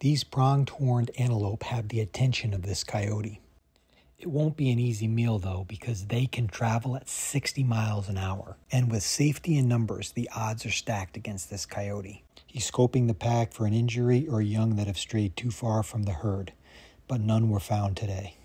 These pronged horned antelope have the attention of this coyote. It won't be an easy meal though, because they can travel at 60 miles an hour. And with safety in numbers, the odds are stacked against this coyote. He's scoping the pack for an injury or young that have strayed too far from the herd, but none were found today.